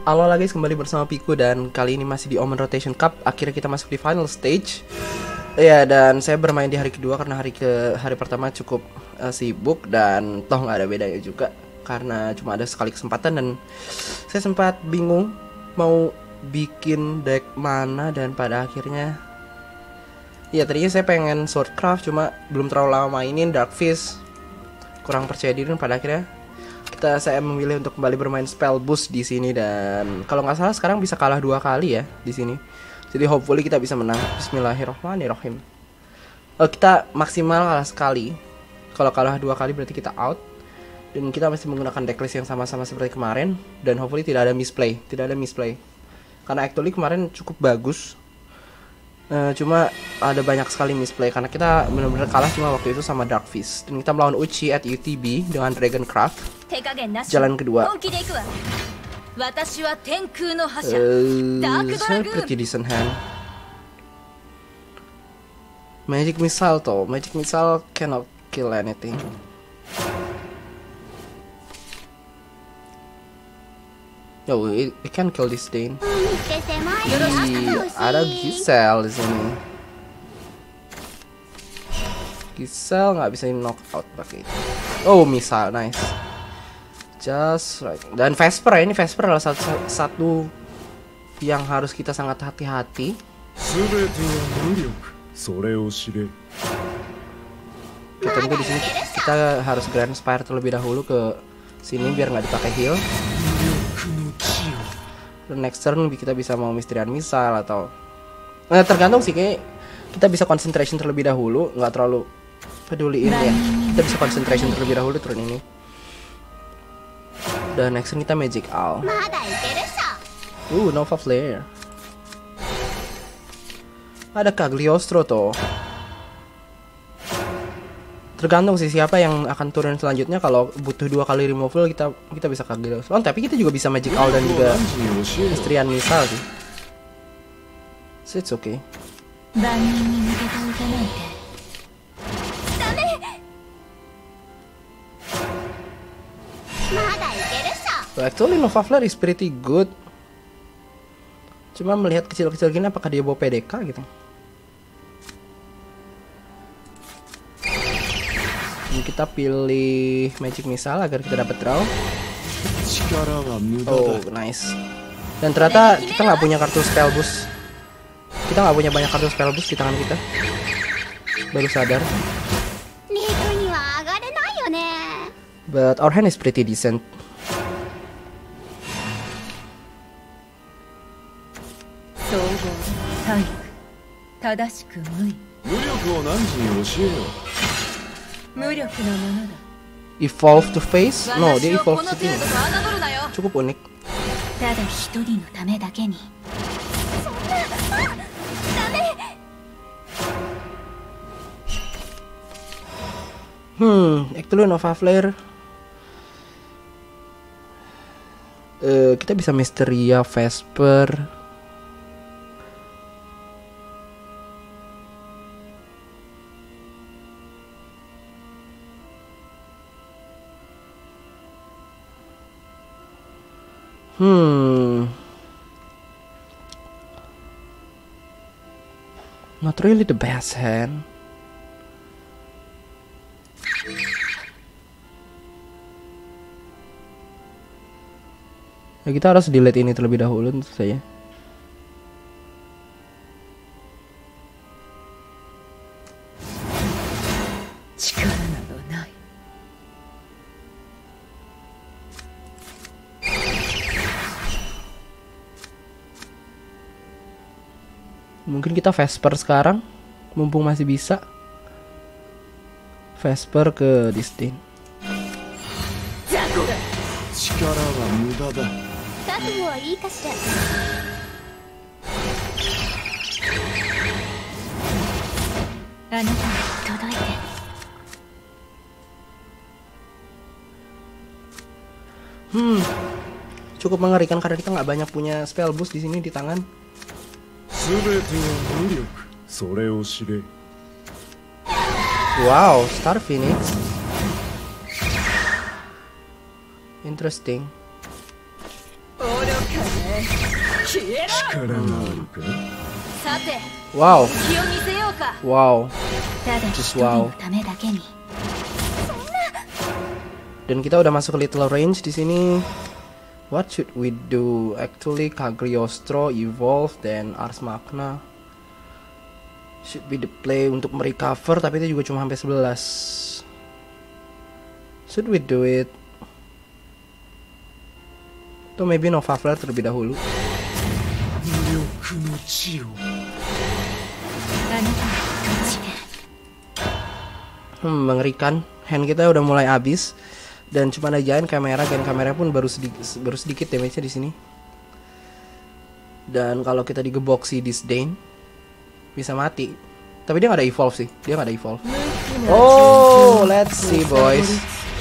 Halo lagi kembali bersama Piku dan kali ini masih di Omen Rotation Cup. Akhirnya kita masuk di final stage. Ya dan saya bermain di hari kedua karena hari ke hari pertama cukup uh, sibuk dan toh nggak ada bedanya juga karena cuma ada sekali kesempatan dan saya sempat bingung mau bikin deck mana dan pada akhirnya ya tadinya saya pengen Swordcraft cuma belum terlalu lama mainin Darkfist kurang percaya diri dan pada akhirnya kita saya memilih untuk kembali bermain spell boost di sini dan kalau nggak salah sekarang bisa kalah dua kali ya di sini. Jadi hopefully kita bisa menang. Bismillahirrahmanirrahim. Oh, kita maksimal kalah sekali. Kalau kalah dua kali berarti kita out. Dan kita masih menggunakan decklist yang sama-sama seperti kemarin dan hopefully tidak ada misplay, tidak ada misplay. Karena actually kemarin cukup bagus Uh, cuma ada banyak sekali misplay karena kita benar-benar kalah cuma waktu itu sama Dark Fist. Dan kita melawan Uchi at UTB dengan Dragon Craft. Jalan kedua. Uh, saya pretty decent hand. Magic Missile toh, Magic Missile cannot kill anything. Yo, it, it can kill this thing. ada Giselle di sini. Giselle nggak bisa knock out pakai itu. Oh, misal, nice. Just right. Dan Vesper ya, ini Vesper adalah satu, satu yang harus kita sangat hati-hati. Kita di sini kita harus Grand Spire terlebih dahulu ke sini biar nggak dipakai heal next turn kita bisa mau misterian misal atau nah, tergantung sih kayak kita bisa concentration terlebih dahulu nggak terlalu peduliin ya. Kita bisa concentration terlebih dahulu turn ini. Dan next turn kita magic owl uh nova flare. Ada Cagliostro tuh tergantung sih siapa yang akan turun selanjutnya. Kalau butuh dua kali removal kita kita bisa kaget oh, tapi kita juga bisa magic owl dan juga istrian misal sih. So it's okay. So actually Nova Flare is pretty good. Cuma melihat kecil-kecil gini apakah dia bawa PDK gitu Kita pilih Magic Missile agar kita dapat draw. Oh, nice. Dan ternyata kita nggak punya kartu spell boost. Kita nggak punya banyak kartu spell boost di tangan kita. Baru sadar. But our hand is pretty decent. Evolve to face? No, dia evolve to sini. Cukup unik. Hmm, actually Nova Flare uh, kita bisa Mysteria Vesper Hmm. Not really the best hand. Ya kita harus delete ini terlebih dahulu tentu saja. Mungkin kita Vesper sekarang mumpung masih bisa. Vesper ke Distin. Hmm, cukup mengerikan karena kita nggak banyak punya spell boost di sini di tangan. 全ては無力それを知れ Wow, Star Phoenix Interesting 力があるかさて Wow, 気を見せようか wow. ただ Just 一人 wow. のためだけに Dan kita udah masuk ke little range di sini. What should we do? Actually, Cagliostro evolve dan Ars Magna should be the play untuk merecover tapi itu juga cuma sampai 11. Should we do it? Tuh, maybe Nova Flare terlebih dahulu. Hmm, mengerikan. Hand kita udah mulai habis dan cuma ada giant kamera dan kamera pun baru sedikit baru sedikit damage-nya di sini. Dan kalau kita digebok si Disdain bisa mati. Tapi dia nggak ada evolve sih. Dia nggak ada evolve. Oh, let's see boys.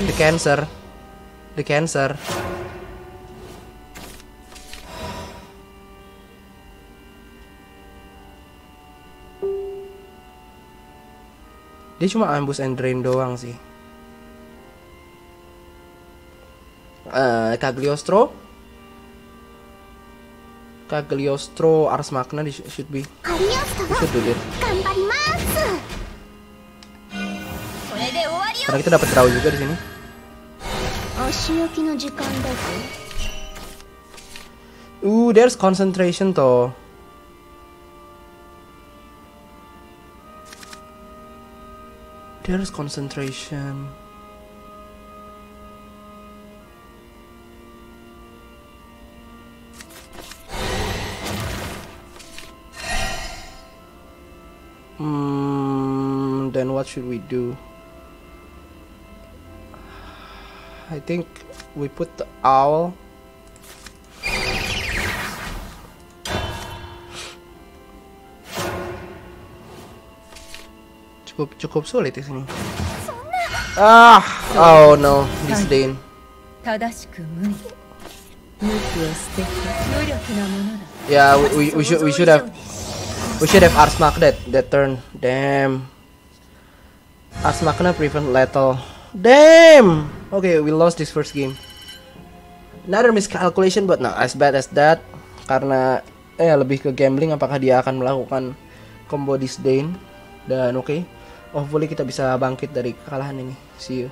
The cancer. The cancer. Dia cuma ambush and drain doang sih. Eh, Cagliostro. Cagliostro Ars Magna di should be. We should do it karena kita dapat draw juga di sini Uh, there's concentration toh. There's concentration. then what should we do? I think we put the owl. cukup cukup sulit di sini. Ah, oh no, disdain. 正しく無理無垢を捨てて無力なものだ Yeah, we, we, we should we should have we should have Ars Magna that that turn. Damn. Ars Magna prevent lethal. Damn. Okay, we lost this first game. Another miscalculation, but not as bad as that. Karena eh lebih ke gambling apakah dia akan melakukan combo disdain dan oke. Hopefully kita bisa bangkit dari kekalahan ini. See you.